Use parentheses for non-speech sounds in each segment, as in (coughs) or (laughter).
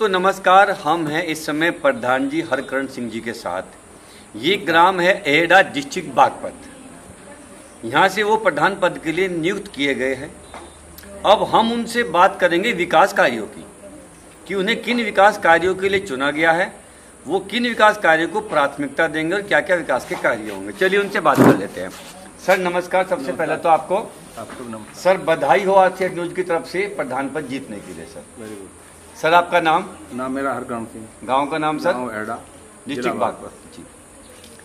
तो नमस्कार। हम हैं इस समय प्रधान जी हरकरण सिंह जी के साथ। ये ग्राम है एडा डिस्ट्रिक्ट बागपत। यहाँ से वो प्रधान पद के लिए नियुक्त किए गए हैं। अब हम उनसे बात करेंगे विकास कार्यों की कि उन्हें किन विकास कार्यों के लिए चुना गया है वो किन विकास कार्यों को प्राथमिकता देंगे और क्या क्या विकास के कार्य होंगे। चलिए उनसे बात कर लेते हैं। सर नमस्कार। सबसे पहले तो आपको आपको नमस्कार। सर बधाई हो आज न्यूज़ की तरफ़ से प्रधान पद जीतने के लिए सर। Very good. सर आपका नाम? नाम मेरा हरकरण सिंह। गाँव का नाम सर? एडा डिस्ट्रिक्ट बागपत। जी।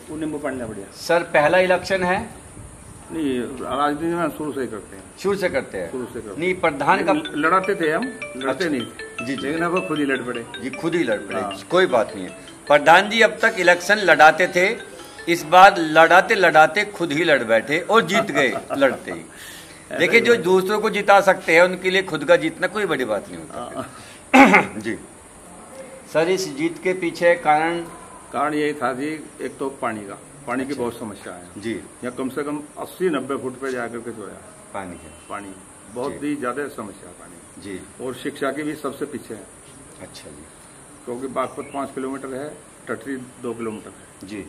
वो नींबू पानी बढ़िया। सर पहला इलेक्शन है? नहीं राजनीति में शुरू से ही करते हैं। शुरू से करते हैं? शुरू से करते नहीं प्रधान का लड़ाते थे हम लड़ते नहीं। जी, जी। लेकिन अब वो खुद ही लड़ पड़े। जी खुद ही लड़ पड़े। हाँ। कोई बात नहीं है। प्रधान जी अब तक इलेक्शन लड़ाते थे। इस बार लड़ाते लड़ाते खुद ही लड़ बैठे और जीत गए (laughs) लड़ते ही। देखिए जो दूसरों को जिता सकते हैं उनके लिए खुद का जीतना कोई बड़ी बात नहीं होती। (coughs) जी। सर इस जीत के पीछे कारण? कारण यही था जी एक तो पानी का। पानी की बहुत समस्या है। जी। यहाँ कम से कम 80 नब्बे फुट पे जाकर के जो है। पानी है। पानी। बहुत ही ज़्यादा समस्या है पानी। जी। और शिक्षा की भी सबसे पीछे है। अच्छा जी। क्योंकि बागपत पाँच किलोमीटर है टटरी दो किलोमीटर है। जी।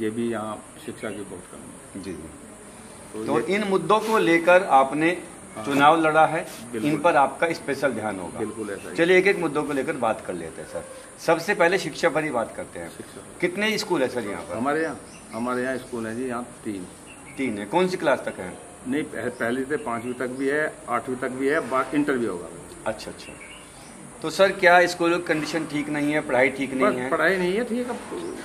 ये भी यहाँ शिक्षा की बहुत कमी है। जी जी। तो तो इन मुद्दों को लेकर आपने चुनाव लड़ा है इन पर आपका स्पेशल ध्यान होगा। बिल्कुल ऐसा चलिए एक एक मुद्दों को लेकर बात कर लेते हैं सर। सबसे पहले शिक्षा पर ही बात करते हैं। कितने स्कूल है सर यहाँ पर? हमारे यहाँ हमारे यहाँ स्कूल है जी यहाँ तीन। तीन है। कौन सी क्लास तक है? नहीं पह- पहली से पांचवी तक भी है आठवीं तक भी है इंटर भी होगा। अच्छा अच्छा। तो सर क्या स्कूलों की कंडीशन ठीक नहीं है पढ़ाई ठीक नहीं है? पढ़ाई नहीं है ठीक है।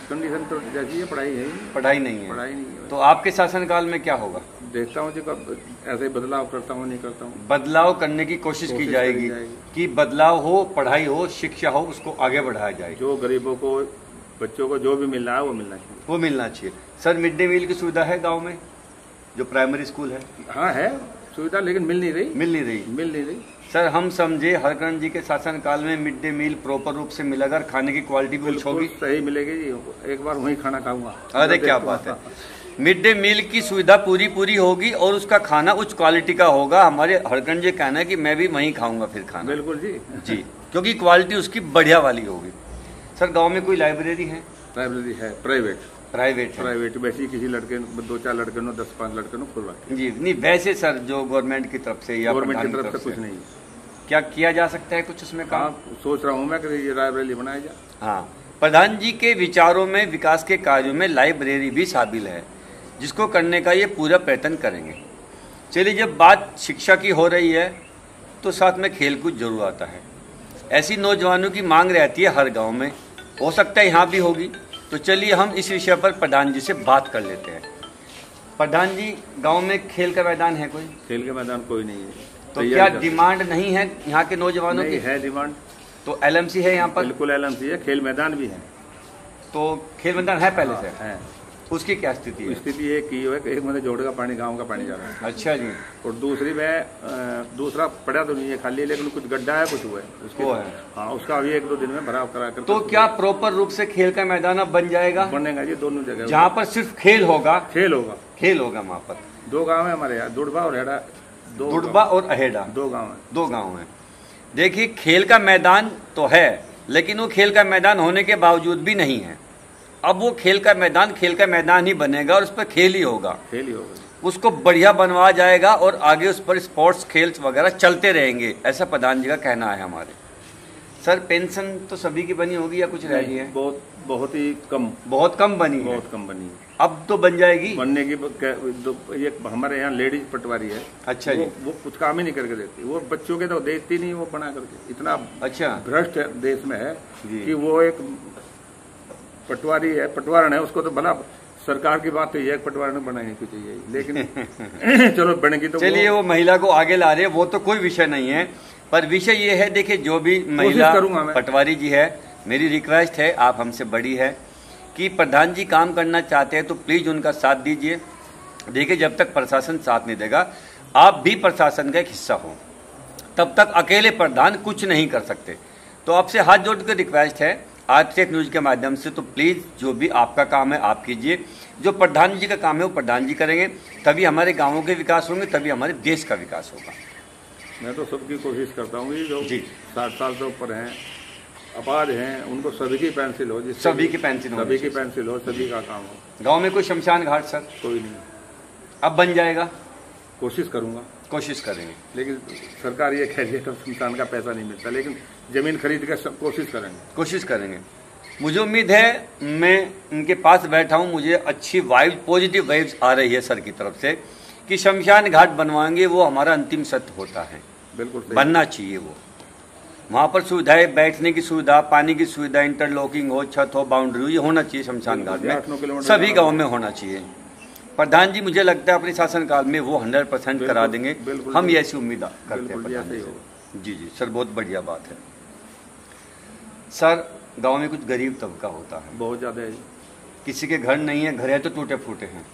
कंडीशन तो जैसी है पढ़ाई है। पढ़ाई नहीं है। पढ़ाई नहीं है। तो आपके शासनकाल में क्या होगा? देखता हूँ जी ऐसे ही बदलाव करता हूँ नहीं करता हूँ। बदलाव करने की कोशिश की कोशिश करी जाएगी जाएगी। कि बदलाव हो पढ़ाई हो शिक्षा हो उसको आगे बढ़ाया जाए। जो गरीबों को बच्चों को जो भी मिलना है वो मिलना चाहिए। वो मिलना चाहिए। सर मिड डे मील की सुविधा है गाँव में जो प्राइमरी स्कूल है? हाँ है सुविधा लेकिन मिल नहीं रही। मिल नहीं रही। मिल नहीं रही। सर हम समझे हरकरण जी के शासनकाल में मिड डे मील प्रॉपर रूप से मिलेगा खाने की क्वालिटी भी कुछ होगी। सही मिलेगी जी। एक बार वहीं खाना खाऊँगा। अरे क्या बात है। मिड डे मील की सुविधा पूरी पूरी होगी और उसका खाना उच्च क्वालिटी का होगा। हमारे हरकरण जी कहना है कि मैं भी वहीं खाऊँगा फिर खाना। बिल्कुल जी। जी क्योंकि क्वालिटी उसकी बढ़िया वाली होगी। सर गाँव में कोई लाइब्रेरी है? लाइब्रेरी है प्राइवेट। प्राइवेट प्राइवेट वैसे ही किसी लड़के दो चार लड़के नो दस पाँच लड़के नो खुल रखे जी नहीं वैसे सर जो गवर्नमेंट की तरफ़ से या गवर्नमेंट की की तरफ़ से। कुछ नहीं। क्या किया जा सकता है कुछ उसमें काम? हाँ सोच रहा हूँ मैं कि ये लाइब्रेरी बनाया जाए। हाँ प्रधान जी के विचारों में विकास के कार्यों में लाइब्रेरी भी शामिल है। जिसको करने का ये पूरा प्रयत्न करेंगे। चलिए जब बात शिक्षा की हो रही है तो साथ में खेलकूद ज़रूर आता है। ऐसी नौजवानों की मांग रहती है हर गाँव में। हो सकता है यहाँ भी होगी। तो चलिए हम इस विषय पर प्रधान जी से बात कर लेते हैं। प्रधान जी गाँव में खेल का मैदान है कोई? खेल का मैदान कोई नहीं है। तो क्या डिमांड नहीं है यहाँ के नौजवानों की? है डिमांड। तो एलएमसी है यहाँ पर? बिल्कुल एलएमसी है। खेल मैदान भी है। तो खेल मैदान है पहले से? है। उसकी क्या स्थिति है? स्थिति ये की है कि एक मतलब जोड़ का पानी गाँव का पानी जा रहा है। अच्छा जी। और दूसरी में दूसरा पड़ा तो नहीं है खाली लेकिन कुछ गड्ढा है कुछ हुआ है। उसके वो है। हाँ उसका अभी एक दो दिन में भराव करा कर तो क्या प्रॉपर रूप से खेल का मैदान अब बन जाएगा? बनेगा जी दोनों जगह जहाँ पर सिर्फ़ खेल होगा। खेल होगा। खेल होगा वहाँ पर। दो गाँव है हमारे यहाँ दुड़बा और हेड़ा। दो दुड़बा और अहेडा। दो गाँव है। दो गाँव है। देखिए खेल का मैदान तो है लेकिन वो खेल का मैदान होने के बावजूद भी नहीं है। अब वो खेल का मैदान खेल का मैदान ही बनेगा और उस पर खेल ही होगा। खेल ही होगा। उसको बढ़िया बनवाया जाएगा और आगे उस पर स्पोर्ट्स खेल वगैरह चलते रहेंगे ऐसा प्रधान जी का कहना है हमारे। सर पेंशन तो सभी की बनी होगी या कुछ रह गई है? बहुत बहुत ही कम। बहुत कम बनी है? बहुत कम बनी है। अब तो बन जाएगी? बनने की ये हमारे यहाँ लेडीज़ पटवारी है। अच्छा जी। वो, कुछ काम ही नहीं करके देती। वो बच्चों के तो देती नहीं वो बना करके। इतना अच्छा। भ्रष्ट देश में है। कि वो एक पटवारी है पटवारन है उसको तो भला सरकार की बात तो ये है कि पटवारन बनानी कुछ चाहिए लेकिन (laughs) चलो बनेगी तो चलिए वो महिला को आगे ला रहे वो तो कोई विषय नहीं है। पर विषय ये है देखिए जो भी महिला पटवारी जी है मेरी रिक्वेस्ट है आप हमसे बड़ी है कि प्रधान जी काम करना चाहते हैं तो प्लीज़ उनका साथ दीजिए। देखिए जब तक प्रशासन साथ नहीं देगा आप भी प्रशासन का एक हिस्सा हो। तब तक अकेले प्रधान कुछ नहीं कर सकते। तो आपसे हाथ जोड़ कर रिक्वेस्ट है आज से न्यूज़ के माध्यम से तो प्लीज़ जो भी आपका काम है आप कीजिए। जो प्रधान जी का काम है वो प्रधान जी करेंगे। तभी हमारे गाँवों के विकास होंगे तभी हमारे देश का विकास होगा। मैं तो सबकी कोशिश करता हूँ कि जो। साठ साल से ऊपर हैं अपार हैं उनको सभी की पेंसिल हो जिससे सभी की पेंसिल सभी की पेंसिल हो सभी का काम हो। गाँव में कोई शमशान घाट सर? कोई नहीं। अब बन जाएगा? कोशिश करूँगा। कोशिश करेंगे। लेकिन सरकार ये कह रही है कि शमशान का पैसा नहीं मिलता। लेकिन ज़मीन खरीद कर सब कोशिश करेंगे। कोशिश करेंगे। मुझे उम्मीद है मैं उनके पास बैठा हूँ मुझे अच्छी वाइब पॉजिटिव वाइब्स आ रही है सर की तरफ़ से कि शमशान घाट बनवाएँगे वो हमारा अंतिम सत्य होता है। बिल्कुल बनना चाहिए वो। वहाँ पर सुविधाएँ बैठने की सुविधा पानी की सुविधा इंटरलॉकिंग हो छत हो बाउंड्री हो ये होना चाहिए शमशान घाट में। सभी गाँव में होना चाहिए। प्रधान जी मुझे लगता है अपने शासनकाल में वो हंड्रेड परसेंट करा देंगे। हम ऐसी उम्मीद करते हैं जी जी सर बहुत बढ़िया बात है। सर गाँव में कुछ गरीब तबका होता है। बहुत ज़्यादा है। किसी के घर नहीं है घर है तो टूटे फूटे हैं।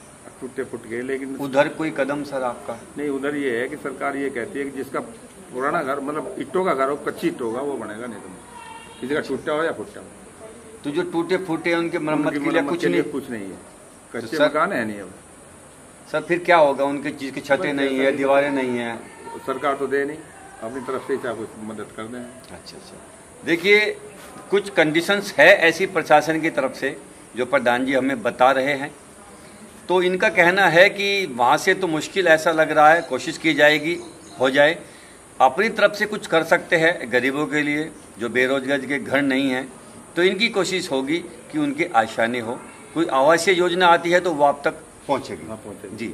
टूटे फूट गए लेकिन उधर कोई कदम सर आपका? नहीं उधर ये है कि सरकार ये कहती है कि जिसका पुराना घर मतलब ईटों का घर हो कच्ची ईटों का वो बनेगा नहीं तो किसी का टूटा हो या फुटा हो। तो जो टूटे फूटे हैं उनके मरम्मत के लिए कुछ नहीं। कुछ नहीं है। कच्चे सर- मकान है नहीं अब। सर फिर क्या होगा? उनके चीज़ की छतें नहीं है दीवारें नहीं है। सरकार तो दे नहीं। अपनी तरफ़ से चाहे कुछ मदद कर दें। अच्छा अच्छा। देखिए कुछ कंडीशंस है ऐसी प्रशासन की तरफ़ से जो प्रधान जी हमें बता रहे हैं। तो इनका कहना है कि वहाँ से तो मुश्किल ऐसा लग रहा है कोशिश की जाएगी हो जाए। अपनी तरफ़ से कुछ कर सकते हैं गरीबों के लिए जो बेरोजगार के घर नहीं हैं। तो इनकी कोशिश होगी कि उनकी आसानी हो। कोई आवासीय योजना आती है तो वो आप तक पहुँचेगी। वहाँ जी।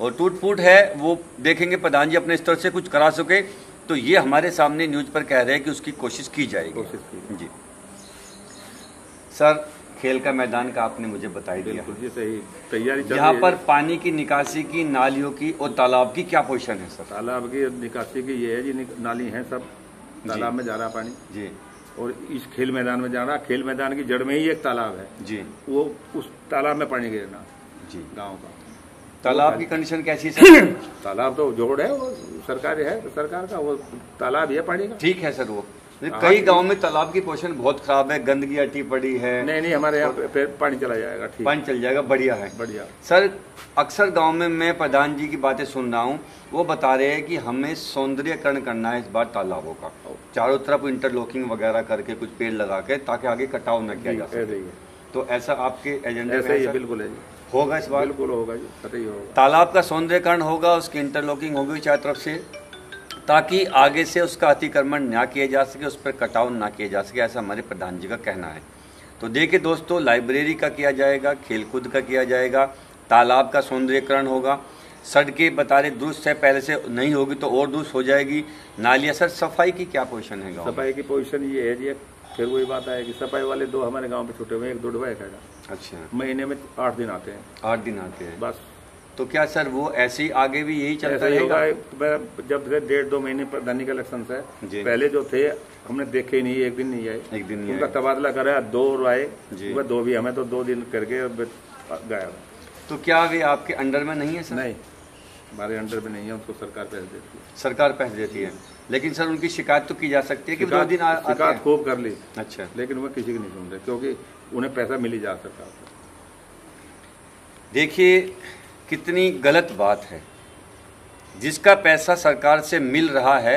और टूट फूट है वो देखेंगे प्रधान जी अपने स्तर से कुछ करा सके। तो ये हमारे सामने न्यूज़ पर कह रहे हैं कि उसकी कोशिश की जाएगी। कोशिश की जी। सर खेल का मैदान का आपने मुझे बताई दिया तैयारी यहाँ पर पानी की निकासी की नालियों की और तालाब की क्या पोजिशन है सर? तालाब की निकासी की ये है जी नाली है सब। तालाब में जा रहा पानी। जी। और इस खेल मैदान में जा रहा खेल मैदान की जड़ में ही एक तालाब है। जी। वो उस तालाब में पानी गिरना जी। गाँव का। तालाब की कंडीशन कैसी है (clears throat) सर? तालाब तो जोड़ है वो सरकार है सरकार का वो तालाब है पानी का। ठीक है सर वो। हाँ, कई। गाँव में तालाब की पोषण बहुत खराब है गंदगी अटी पड़ी है। नहीं नहीं हमारे यहाँ पे फिर पानी चला जाएगा ठीक। पानी चल जाएगा बढ़िया है। बढ़िया। सर अक्सर गाँव में मैं प्रधान जी की बातें सुन रहा हूँ वो बता रहे हैं कि हमें सौंदर्यकरण करना है इस बार तालाबों का। चारों तरफ़ इंटरलॉकिंग वगैरह करके कुछ पेड़ लगा के ताकि आगे कटाव न किया जा सके। तो ऐसा आपके एजेंडे में? बिल्कुल है। होगा इस बार बिल्कुल होगा जी ही होगा। तालाब का सौंदर्यकरण होगा उसकी इंटरलॉकिंग होगी चारों तरफ़ से ताकि आगे से उसका अतिक्रमण ना किया जा सके उस पर कटाव ना किया जा सके ऐसा हमारे प्रधान जी का कहना है। तो देखिए दोस्तों लाइब्रेरी का किया जाएगा खेलकूद का किया जाएगा तालाब का सौंदर्यकरण होगा। सड़कें बता रहे दुरुस्त है पहले से नहीं होगी तो और दुरुस्त हो जाएगी। नालियाँ सर सफ़ाई की क्या पोजिशन है सफ़ाई की पोजिशन ये है जी फिर वही बात कि सफ़ाई वाले दो हमारे गाँव पे छुटे हुए एक एक हैगा। अच्छा। महीने में आठ दिन आते हैं। आठ दिन आते हैं। बस। तो क्या सर वो ऐसे ही आगे भी यही चलता ही रहेगा? जब से डेढ़ दो महीने प्रधानी का इलेक्शन है पहले जो थे हमने देखे ही नहीं एक दिन नहीं आए। एक दिन नहीं उनका तबादला करा दो आए वह दो भी हमें तो दो दिन करके गया तो क्या वे आपके अंडर में नहीं है सर? नहीं। हमारे अंडर में नहीं है उसको सरकार पैसे देती है। सरकार पैसे देती है। लेकिन सर उनकी शिकायत तो की जा सकती है कि दो दिन आ- शिकायत खूब कर ली। अच्छा। लेकिन वह किसी की नहीं सुन रहे क्योंकि उन्हें पैसा मिल ही जा सरकार से देखिए कितनी गलत बात है। जिसका पैसा सरकार से मिल रहा है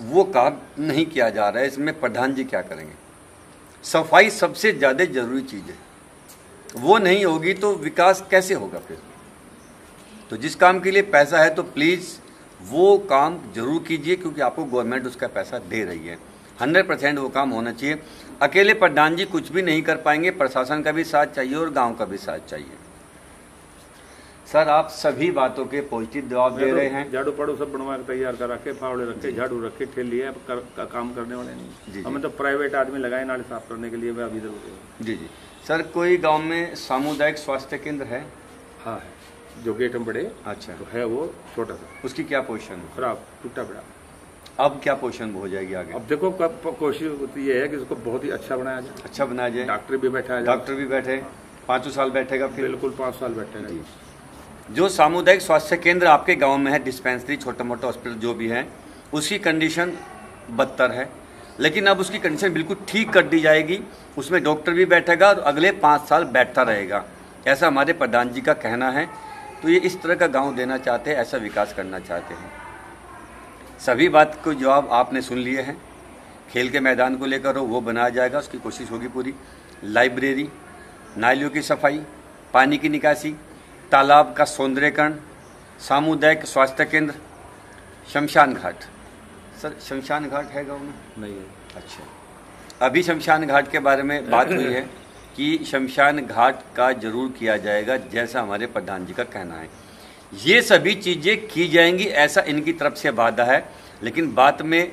वो काम नहीं किया जा रहा है। इसमें प्रधान जी क्या करेंगे? सफ़ाई सबसे ज़्यादा ज़रूरी चीज़ है। वो नहीं होगी तो विकास कैसे होगा फिर? तो जिस काम के लिए पैसा है तो प्लीज़ वो काम ज़रूर कीजिए क्योंकि आपको गवर्नमेंट उसका पैसा दे रही है। हंड्रेड परसेंट वो काम होना चाहिए। अकेले प्रधान जी कुछ भी नहीं कर पाएँगे प्रशासन का भी साथ चाहिए और गाँव का भी साथ चाहिए। सर आप सभी बातों के पॉजिटिव जवाब दे रहे हैं। झाड़ू पाड़ू सब बनवा के तैयार कर रखे फावड़े रखे झाड़ू रखे ठेली है कर, का, काम करने वाले नहीं। हमें तो प्राइवेट आदमी लगाए नाले साफ़ करने के लिए मैं अभी जी जी। सर कोई गाँव में सामुदायिक स्वास्थ्य केंद्र है? हाँ है। जो गेट में पड़े अच्छा। तो है वो छोटा सा। उसकी क्या पोजिशन है? खराब टूटा पड़ा अब क्या पोजिशन हो जाएगी आगे? अब देखो कब कोशिश होती ये है कि इसको बहुत ही अच्छा बनाया जाए। अच्छा बनाया जाए। डॉक्टर भी बैठा है डॉक्टर भी बैठे। पाँचों साल बैठेगा फिर। बिल्कुल पाँच साल बैठे जो। सामुदायिक स्वास्थ्य केंद्र आपके गाँव में है डिस्पेंसरी छोटा मोटा हॉस्पिटल जो भी है उसकी कंडीशन बदतर है। लेकिन अब उसकी कंडीशन बिल्कुल ठीक कर दी जाएगी। उसमें डॉक्टर भी बैठेगा और अगले पाँच साल बैठता रहेगा। ऐसा हमारे प्रधान जी का कहना है। तो ये इस तरह का गाँव देना चाहते हैं ऐसा विकास करना चाहते हैं। सभी बात को जवाब आपने सुन लिए हैं। खेल के मैदान को लेकर हो वो बनाया जाएगा उसकी कोशिश होगी पूरी। लाइब्रेरी नालियों की सफ़ाई पानी की निकासी तालाब का सौंदर्यकरण सामुदायिक स्वास्थ्य केंद्र शमशान घाट। सर शमशान घाट है गाँव में? नहीं है। अच्छा। अभी शमशान घाट के बारे में बात हुई है। कि शमशान घाट का ज़रूर किया जाएगा जैसा हमारे प्रधान जी का कहना है। ये सभी चीज़ें की जाएँगी ऐसा इनकी तरफ़ से वादा है लेकिन बात में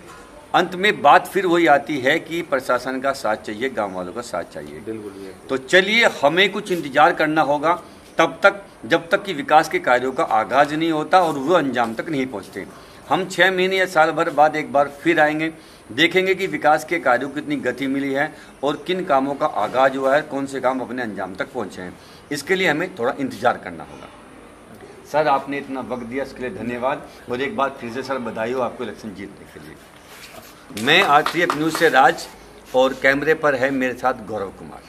अंत में बात फिर वही आती है कि प्रशासन का साथ चाहिए गाँव वालों का साथ चाहिए। बिल्कुल तो चलिए हमें कुछ इंतज़ार करना होगा तब तक जब तक कि विकास के कार्यों का आगाज़ नहीं होता और वो अंजाम तक नहीं पहुँचते। हम छः महीने या साल भर बाद एक बार फिर आएँगे देखेंगे कि विकास के कार्यों को कितनी गति मिली है और किन कामों का आगाज़ हुआ है, कौन से काम अपने अंजाम तक पहुँचे हैं। इसके लिए हमें थोड़ा इंतज़ार करना होगा। सर, आपने इतना वक्त दिया, इसके लिए धन्यवाद। और एक बार फिर से सर, बधाई हो आपको इलेक्शन जीतने के लिए। मैं आर न्यूज़ से राज और कैमरे पर है मेरे साथ गौरव कुमार।